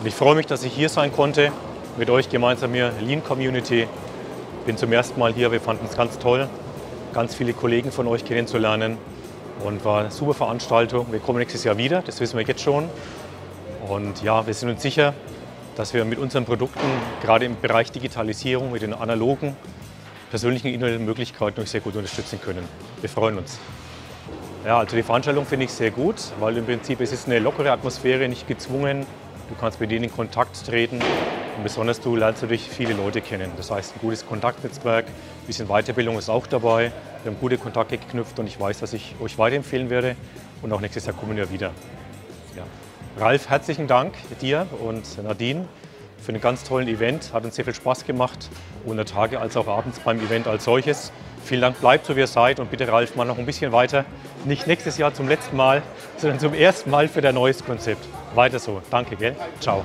Und ich freue mich, dass ich hier sein konnte, mit euch gemeinsam hier, Lean Community. Bin zum ersten Mal hier, wir fanden es ganz toll, ganz viele Kollegen von euch kennenzulernen und war eine super Veranstaltung. Wir kommen nächstes Jahr wieder, das wissen wir jetzt schon. Und ja, wir sind uns sicher, dass wir mit unseren Produkten, gerade im Bereich Digitalisierung, mit den analogen, persönlichen individuellen Möglichkeiten euch sehr gut unterstützen können. Wir freuen uns. Ja, also die Veranstaltung finde ich sehr gut, weil im Prinzip es ist eine lockere Atmosphäre, nicht gezwungen. Du kannst mit denen in Kontakt treten und besonders du lernst natürlich viele Leute kennen. Das heißt, ein gutes Kontaktnetzwerk, ein bisschen Weiterbildung ist auch dabei. Wir haben gute Kontakte geknüpft und ich weiß, dass ich euch weiterempfehlen werde und auch nächstes Jahr kommen wir wieder. Ja. Ralf, herzlichen Dank dir und Nadine für einen ganz tollen Event. Hat uns sehr viel Spaß gemacht, unter Tage als auch abends beim Event als solches. Vielen Dank, bleibt so wie ihr seid und bitte Ralf mal noch ein bisschen weiter. Nicht nächstes Jahr zum letzten Mal, sondern zum ersten Mal für dein neues Konzept. Weiter so. Danke, gell? Ciao.